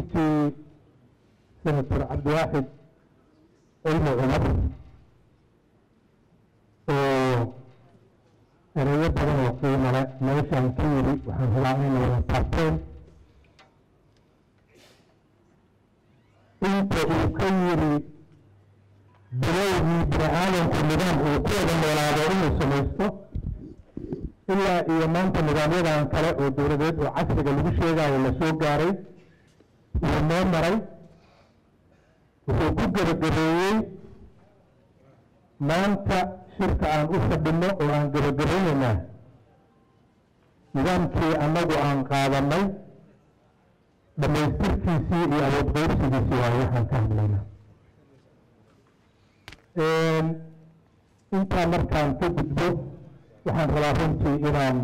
runtii senator cabdiwaaxid cilmi cumar oo ereyo badan oo qiimo le meeshaan ka yiri waxaan rabaa in la wada taabteen inta uu ka yiri bilowgii bini aadamku nidaam uu ku wada noolaado inuu samaysto ilaa iyo maanta nidaamyadan kale oo dowladeed oo casriga lagu sheegayo la soo gaaray wuu noo maray wuxuu ku gebagabeeyey maanta shirka aan u fadhino oo aan gebagabaynaynaa nidaamkii annagu aan qaadanay dhammaystirkiisii iyo awoodqeybsigiisii waayo waxaan ka hadlaynaa intaa markaan ka gudbo waxaan rabaa runtii inaan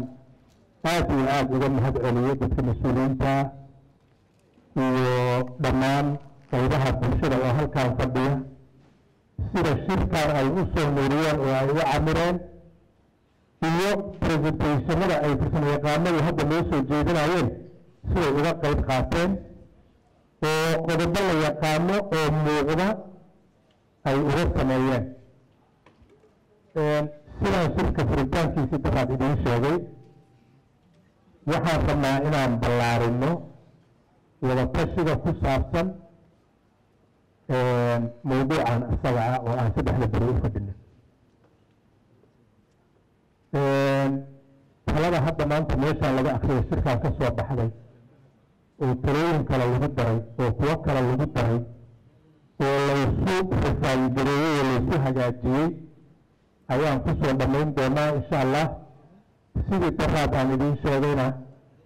aada iyo aada uga mahad celiyo dadka mas'uuliyiinta dhammaan qaybaha bulshada oo halkaan fadhiya. Sida shirkan ay u soo nuuriyeen oo ay u camireen iyo presentationada ay farsamo yaqaanadu hadda loo soo jeedinayeen siday uga qayb qaateen oo qodobo la yaqaano oo muuqda ay uga sameeyeen. Sidaan shirka furitaankiisii daraad idiin sheegay waxaan rabnaa inaan ballaarino wadatashiga ku saabsan mawduucan isaga ah oo aan saddexda beri u fadhino talada hadda maanta meeshaan laga akriyo shirkaan ka soo baxday oo talooyin kale lagu daray oo kuwo kale lagu daray oo laysu rafaayigareeyey oo laysu hagaajiyey ayaan ku soo dhammayn doonaa insha allah. Sidii daraad aan idiin sheegayna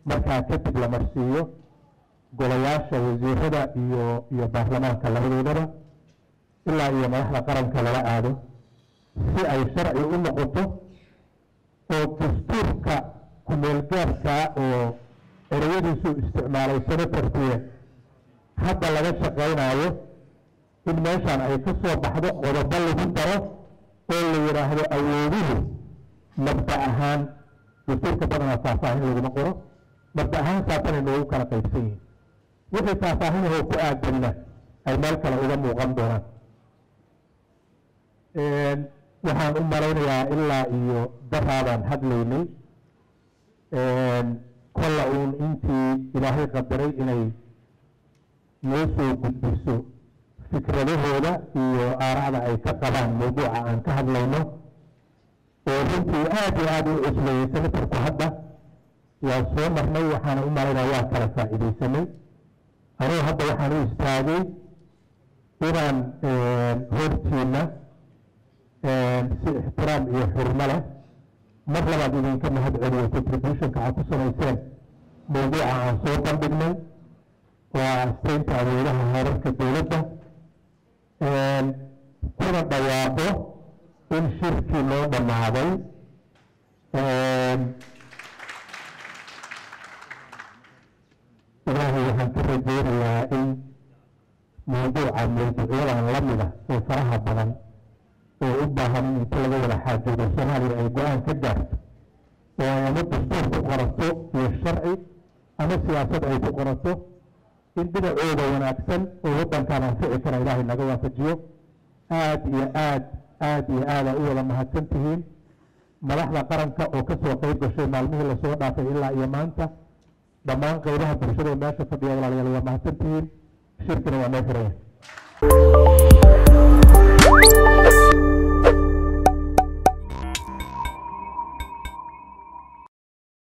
markaa kadib la marsiiyo golayaasha wasiirada iyo iyo baarlamaanka labadoodaba ilaa iyo madaxda qaranka lala aado si ay sharci u noqoto oo dastuurka ku-meelgaarkaa oo ereyadiisu isticmaalay senatarkuye hadda laga shaqaynayo in meeshaan ay ka soo baxdo qodobo lagu daro oo la yidhaahdo awooduhu mabda ahaan dastuurka badanaa faahfaahin laguma qoro. Mabda ahaan saasanay noogu kala qaybsan yihiin wixii faahfaahinahoo ku aadanna ay meel kale uga muuqan doonaan. Waxaan u malaynayaa ilaa iyo daraadaan hadlaynay. Kolla uun intii ilaahay qadaray inay noo soo gudbiso fikradahooda iyo aaracda ay ka qabaan mawduuca aan ka hadlayno. Oo runtii aad iyo aada u cusleeyey senatarku hadda waa soo marnay waxaana u malaynaa waa kala faa'iidaysanay anugu hadda waxaan u istaagay inaan hortiina si ixtiraam iyo xurmo leh mar labaad idinka mahad celiyo contributionka. Aad ku samayseen mawduuca aan soo bandhignay. Waa asteynta awoodaha heerarka dowladda. Kuna dhawaaqo in shirkii loo dhammaaday ilaahay waxaan ka rajeynayaa in mawduuca mawduucyadan la mida oo faraha badan oo u baahan in inta laga wada xaajoodo soomaaliya ay go'aan ka gaarto. Oo ay ama dastuur ku qorato iyo sharci ama siyaasad ay ku qorato in dhinacooda wanaagsan oo waddankaan anfici kara ilaahay naga waafajiyo. Aad iyo aad aad iyo aada u wada mahadsan tihiin madaxda qaranka oo ka soo qayb gashay maalmihii la soo dhaafay ilaa iyo maanta dhammaan qaybaha bulshada meesha fadhiya walaalayaal waa mahadsan tihiin shirkina waa noo xiraya